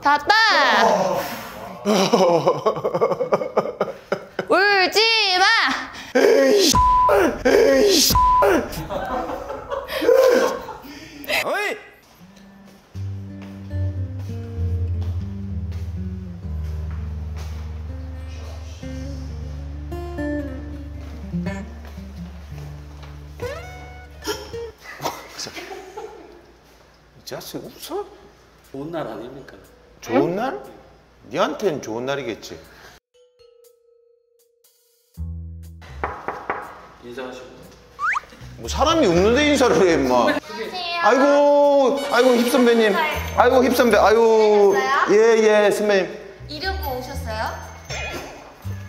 다 왔다! 울지 마! 어이! 이 자식 웃어? 좋은 날 아닙니까? 좋은 날? 니한텐 좋은 날이겠지. 인사하시고 뭐 사람이 없는데 인사를 해, 임마. 아이고, 아이고 힙 선배님. 아이고 힙 선배. 아유, 예, 예, 선배님. 이러고 오셨어요?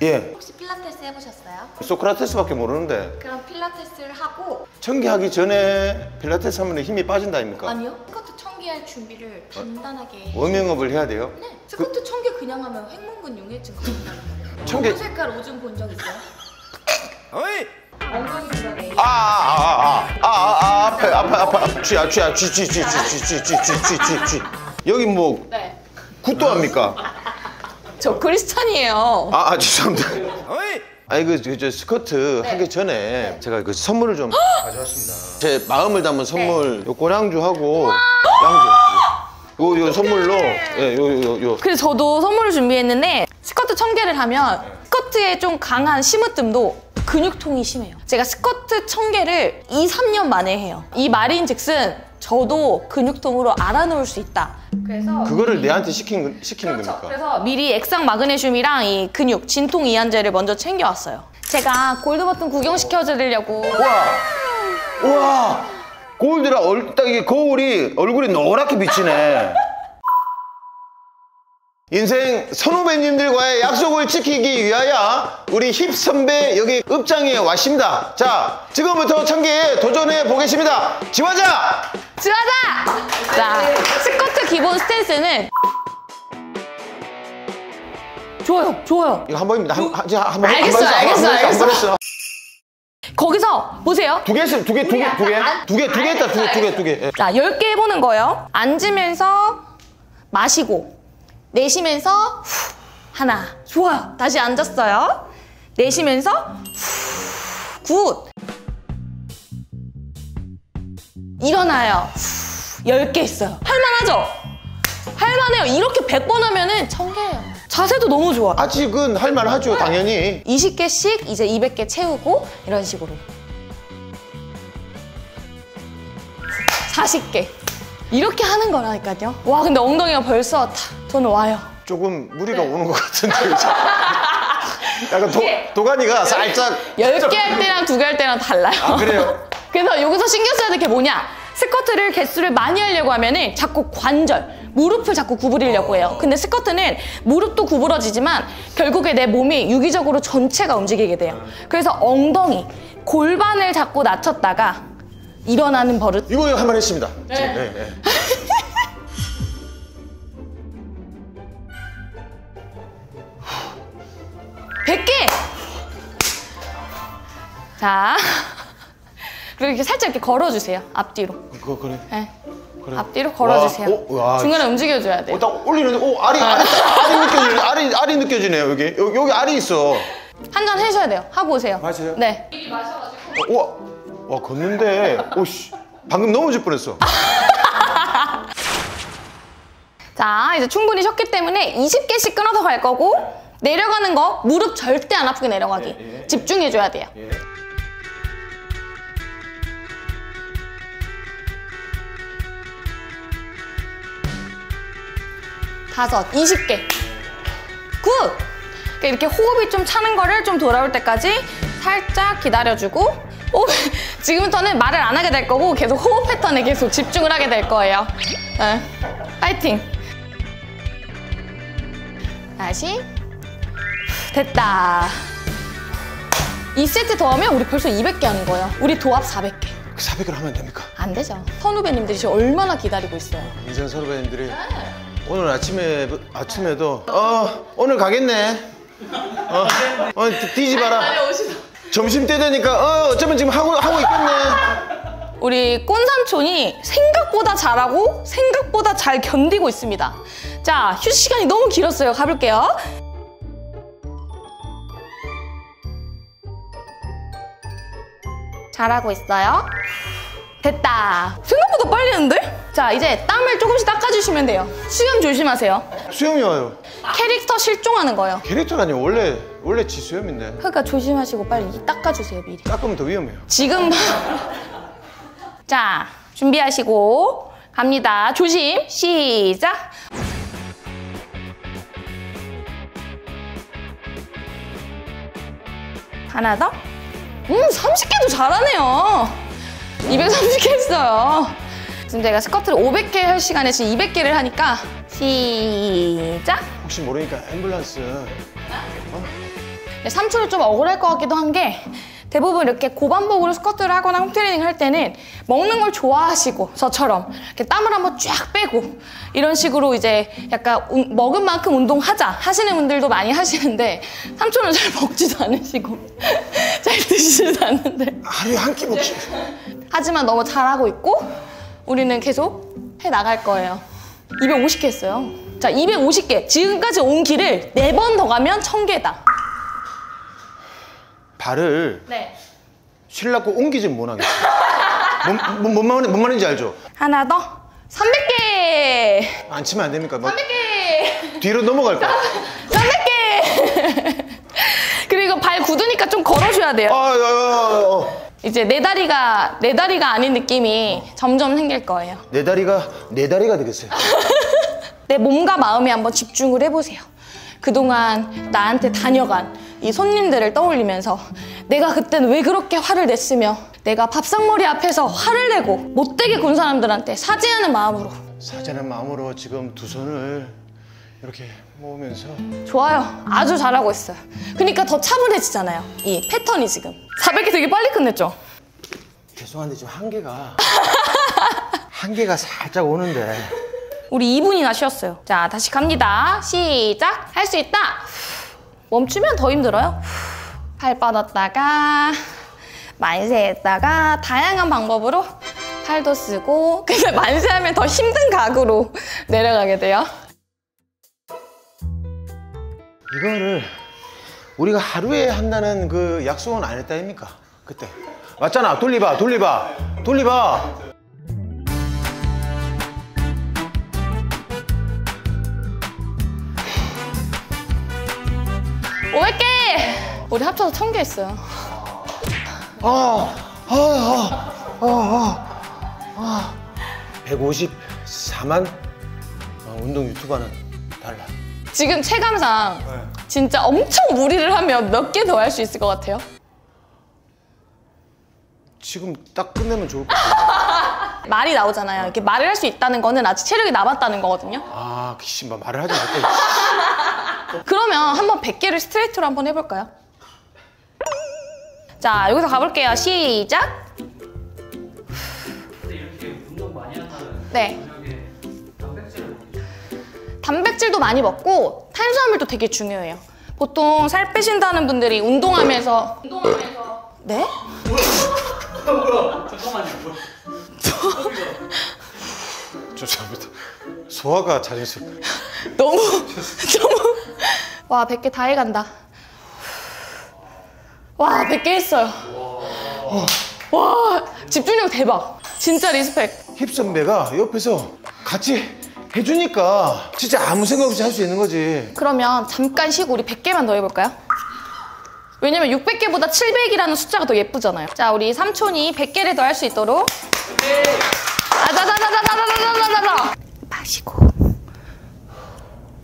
예, 혹시 필라테스 해보셨어요? 소크라테스밖에 모르는데 그럼 필라테스를 하고 천 개 하기 전에 필라테스 하면 힘이 빠진다 아닙니까? 아니요 천개 할 준비를 간단하게 워밍업을 해야 돼요. 네 스쿼트 천 개 그냥 하면 횡문근 용해증 걸린다는 거예요 천 개- 검은 색깔 오줌 본 적 있어요? 어이! 엉덩이 근육에 아, 아, 아, 아, 아, 아, 아, 앞에, 앞에, 앞에, 앞에, 쥐야, 쥐야, 쥐, 쥐, 쥐, 쥐, 쥐, 쥐, 쥐, 쥐, 쥐, 쥐. 여기 뭐 네. 굿도 합니까? 저 크리스찬이에요 아, 아 죄송합니다. 어이! 아니 그, 그, 저 스커트 하기 전에 제가 그 선물을 좀 가져왔습니다. 제 마음을 담은 선물, 요 고량주하고 양주. 요, 요 선물로, 예, 요, 요, 요. 그래서 저도 선물을 준비했는데 스커트 천 개를 하면 스커트에 좀 강한 심으뜸도 근육통이 심해요. 제가 스커트 천 개를 2, 3년 만에 해요. 이 말인 즉슨 저도 근육통으로 알아놓을 수 있다. 그래서 그거를 내한테 시킨, 시키는 겁니까? 그래서 미리 액상 마그네슘이랑 이 근육 진통 이완제를 먼저 챙겨왔어요. 제가 골드버튼 구경시켜드리려고 우와! 우와! 골드라, 얼, 딱 이게 거울이 얼굴이 노랗게 비치네. 인생 선후배님들과의 약속을 지키기 위하여 우리 힙 선배 여기 읍장에 왔습니다. 자, 지금부터 청계에 도전해 보겠습니다. 지화자! 지하자! 자, 스커트 기본 스탠스는 좋아요, 좋아요. 이거 한 번입니다. 한, 한, 한, 한 번. 알겠어요, 알겠어요, 알겠어요. 거기서 보세요. 두개 했어, 두 개, 두 개, 두 개. 두 개, 두 개 했다, 두 개, 두 개, 두 개. 예. 자, 10개 해보는 거예요. 앉으면서 마시고, 내쉬면서 후, 하나. 좋아요. 다시 앉았어요. 내쉬면서 후, good. 일어나요. 후, 10개 했어요. 할만하죠? 할만해요. 이렇게 100번 하면은 1000개예요. 자세도 너무 좋아. 아직은 할만하죠, 당연히. 20개씩 이제 200개 채우고 이런 식으로 40개 이렇게 하는 거라니까요 와 근데 엉덩이가 벌써 다 저는 와요 조금 무리가 네. 오는 것 같은데. 약간 도, 도가니가 살짝. 10개 할 때랑 두 개 할 때랑 달라요 아, 그래요? 그래서 여기서 신경 써야 될 게 뭐냐 스쿼트를 개수를 많이 하려고 하면은 자꾸 관절 무릎을 자꾸 구부리려고 해요 근데 스쿼트는 무릎도 구부러지지만 결국에 내 몸이 유기적으로 전체가 움직이게 돼요 그래서 엉덩이 골반을 자꾸 낮췄다가 일어나는 버릇 이거 한 번 했습니다. 네. 네. 100개! 자. 그리고 이렇게 살짝 이렇게 걸어주세요. 앞뒤로. 그거 그래. 네. 앞뒤로 걸어주세요. 와, 오, 와. 중간에 움직여줘야 돼요. 어, 딱 올리는데, 오, 알이, 알이, 알이 느껴지네. 알이, 알이 느껴지네요, 여기. 여기, 여기 알이 있어. 한 잔 해셔야 돼요. 하고 오세요. 맞아요? 네. 어, 우와, 와, 걷는데, 오씨. 방금 넘어질 뻔했어. 자, 이제 충분히 쉬었기 때문에 20개씩 끊어서 갈 거고, 내려가는 거 무릎 절대 안 아프게 내려가기. 예, 예. 집중해줘야 돼요. 예. 다섯, 20개. good! 그러니까 이렇게 호흡이 좀 차는 거를 좀 돌아올 때까지 살짝 기다려주고 오, 지금부터는 말을 안 하게 될 거고 계속 호흡 패턴에 계속 집중을 하게 될 거예요. 네. 파이팅! 다시 됐다. 2세트 더 하면 우리 벌써 200개 하는 거예요. 우리 도합 400개. 그 400을 하면 됩니까? 안 되죠. 선후배님들이 지금 얼마나 기다리고 있어요. 인생 선후배님들이 오늘 아침에 아침에도 어 오늘 가겠네. 어, 어 뒤집어라. 점심 때 되니까 어 어쩌면 지금 하고 하고 있겠네. 우리 꼰삼촌이 생각보다 잘하고 생각보다 잘 견디고 있습니다. 자, 휴식 시간이 너무 길었어요. 가볼게요. 잘하고 있어요. 됐다. 생각보다 빨리 했는데? 자, 이제 땀을 조금씩 닦아주시면 돼요. 수염 조심하세요. 수염이 와요. 캐릭터 실종하는 거예요. 캐릭터라니 원래 원래 지 수염인데. 그러니까 조심하시고 빨리 닦아주세요, 미리. 닦으면 더 위험해요. 지금 자 준비하시고 갑니다. 조심. 시작. 하나 더 음 30개도 잘하네요. 230개 했어요. 지금 제가 스커트를 500개 할 시간에 지금 200개를 하니까 시작. 혹시 모르니까 앰뷸런스. 네, 삼촌은 좀 억울할 것 같기도 한 게 대부분 이렇게 고반복으로 스쿼트를 하거나 홈트레이닝 할 때는 먹는 걸 좋아하시고 저처럼 이렇게 땀을 한번 쫙 빼고 이런 식으로 이제 약간 운- 먹은 만큼 운동하자 하시는 분들도 많이 하시는데 삼촌은 잘 먹지도 않으시고 잘 드시지도 않는데 하루에 한 끼 먹지. 하지만 너무 잘하고 있고 우리는 계속 해 나갈 거예요. 250개 했어요. 자, 250개. 지금까지 온 길을 4번 더 가면 1000개다. 발을 네. 신라고 옮기진 못하겠어. 뭔, 뭔, 뭔, 말, 뭔 말인지 알죠? 하나 더. 300개! 안 치면 안 됩니까? 막 300개! 뒤로 넘어갈 거야. 300개! 그리고 발 굳으니까 좀 걸어줘야 돼요. 아, 야, 어. 이제 내 다리가, 내 다리가 아닌 느낌이 점점 생길 거예요. 내 다리가 내 다리가 되겠어요. 내 몸과 마음에 한번 집중을 해보세요. 그동안 나한테 다녀간 이 손님들을 떠올리면서 내가 그땐 왜 그렇게 화를 냈으며 내가 밥상머리 앞에서 화를 내고 못되게 군 사람들한테 사죄하는 마음으로 사자는 마음으로 지금 두 손을 이렇게 모으면서 좋아요. 아주 잘하고 있어요. 그러니까 더 차분해지잖아요. 이 패턴이 지금. 400개 되게 빨리 끝냈죠? 죄송한데 지금 한계가 한계가 살짝 오는데 우리 2분이나 쉬었어요. 자, 다시 갑니다. 시작! 할 수 있다! 멈추면 더 힘들어요. 팔 뻗었다가, 만세했다가, 다양한 방법으로 팔도 쓰고, 근데 만세하면 더 힘든 각으로 내려가게 돼요. 이거를 우리가 하루에 한다는 그 약속은 안 했다 아닙니까? 그때 맞잖아 돌리봐 돌리봐 돌리봐 500개! 우리 합쳐서 1000개 했어요. 아, 아, 아, 아, 아, 아. 154만 어, 운동 유튜버는 달라. 지금 체감상 네. 진짜 엄청 무리를 하면 몇 개 더 할 수 있을 것 같아요? 지금 딱 끝내면 좋을 것 같아. 말이 나오잖아요. 이렇게 말을 할 수 있다는 거는 아직 체력이 남았다는 거거든요. 아, 씨, 막 말을 하지 말걸. 그러면 한번 100개를 스트레이트로 한번 해볼까요? 자, 여기서 가볼게요. 시작. 네. 단백질도 많이 먹고 탄수화물도 되게 중요해요. 보통 살 빼신다는 분들이 운동하면서 운동하면서 네? 잠깐만요 뭐. 죄송합니다. 소화가 자연스럽다. 너무 너무 와 100개 다 해간다. 와 100개 했어요. 와 집중력 대박. 진짜 respect. 힙 선배가 옆에서 같이 해주니까 진짜 아무 생각 없이 할 수 있는 거지. 그러면 잠깐 쉬고 우리 100개만 더 해볼까요? 왜냐면 600개보다 700이라는 숫자가 더 예쁘잖아요. 자, 우리 삼촌이 100개를 더 할 수 있도록. 아자자자자자자자자자자. 마시고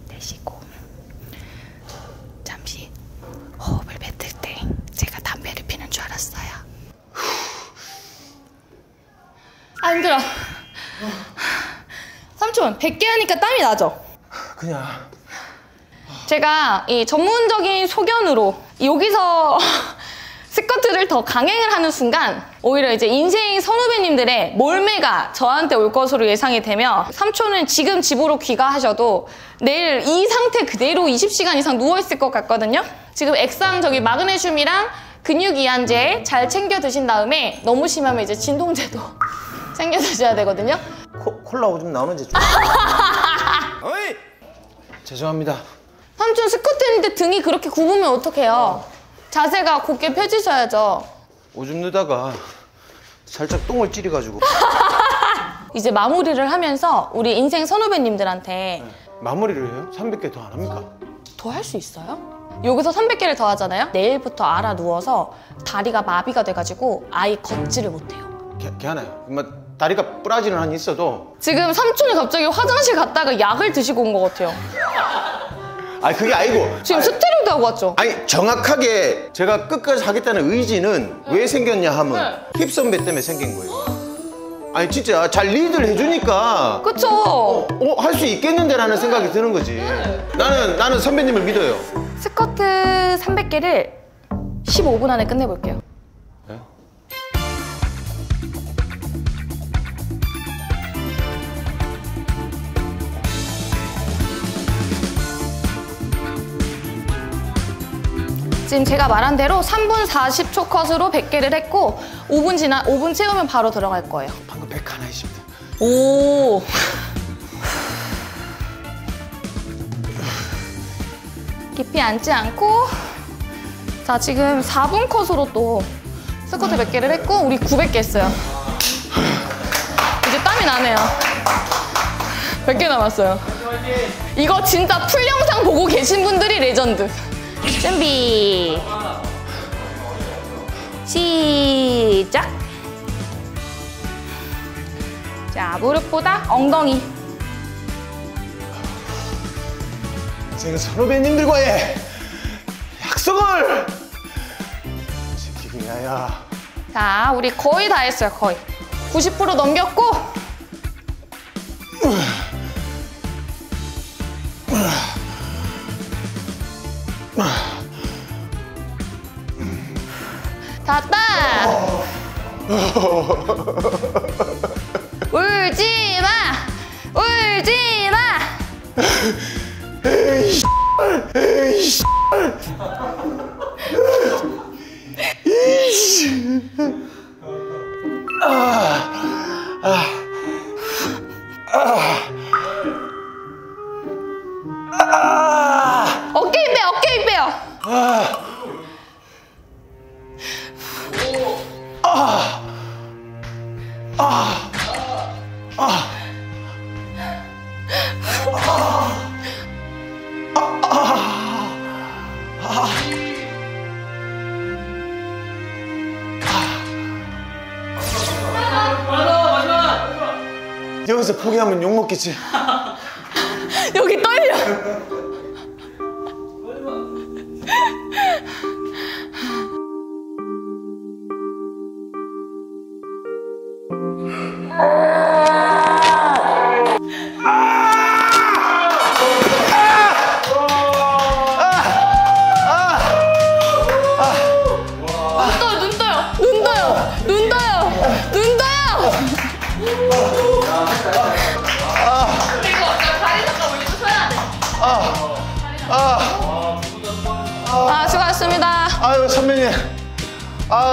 내쉬고 잠시 호흡을 뱉을 때 제가 담배를 피는 줄 알았어요. 아 힘들어. 삼촌 100개 하니까 땀이 나죠? 그냥 제가 이 전문적인 소견으로 여기서 스쿼트를 더 강행을 하는 순간 오히려 이제 인생 선후배님들의 몰매가 저한테 올 것으로 예상이 되며 삼촌은 지금 집으로 귀가하셔도 내일 이 상태 그대로 20시간 이상 누워있을 것 같거든요. 지금 액상 저기 마그네슘이랑 근육 이완제 잘 챙겨 드신 다음에 너무 심하면 이제 진통제도 챙겨 드셔야 되거든요. 코, 콜라 오줌 나오는지 좀. 어이! 죄송합니다. 삼촌 스쿼트인데 등이 그렇게 굽으면 어떡해요? 자세가 곧게 펴지셔야죠. 오줌 누다가 살짝 똥을 찌려가지고 이제 마무리를 하면서 우리 인생 선후배님들한테 마무리를 해요? 300개 더 안 합니까? 더 할 수 있어요? 여기서 300개를 더 하잖아요? 내일부터 알아 누워서 다리가 마비가 돼가지고 아예 걷지를 못해요. 개, 개하나요? 뭐 다리가 부러지는 한 있어도 지금 삼촌이 갑자기 화장실 갔다가 약을 드시고 온 것 같아요. 아니 그게 아니고 지금 스테로이드 하고 왔죠? 아니 정확하게 제가 끝까지 하겠다는 의지는 왜 생겼냐 하면 힙 선배 때문에 생긴 거예요. 아니 진짜 잘 리드를 해주니까 그쵸? 어, 할수 있겠는데라는 생각이 드는 거지. 나는 나는 선배님을 믿어요. 스쿼트 300개를 15분 안에 끝내볼게요. 네? 지금 제가 말한 대로 3분 40초 컷으로 100개를 했고 5분 지나 5분 채우면 바로 들어갈 거예요. 방금 백 하나 있습니다. 오. 깊이 앉지 않고 자 지금 4분 컷으로 또 스쿼트 100개를 했고 우리 900개 했어요. 이제 땀이 나네요. 100개 남았어요. 이거 진짜 full 영상 보고 계신 분들이 레전드. 준비. 시작. 자, 무릎보다 엉덩이. 제가 선후배님들과의 약속을 지키기 위하여 자, 우리 거의 다 했어요, 거의. 90% 넘겼고. 됐다. 울지 마. 울지 마. 어깨 포기하면 욕 먹겠지.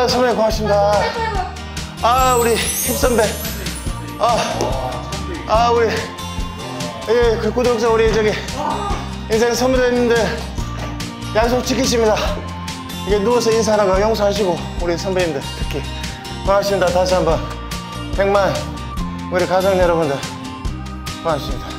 아 선배님 고맙습니다. 아 우리 힙 선배. 아, 아 우리 예, 그 구독자 우리 저기 인생 선배님들 약속 지키십니다. 이게 누워서 인사하는 거 용서하시고 우리 선배님들 특히 고맙습니다. 다시 한번 백만 우리 가족 여러분들 고맙습니다.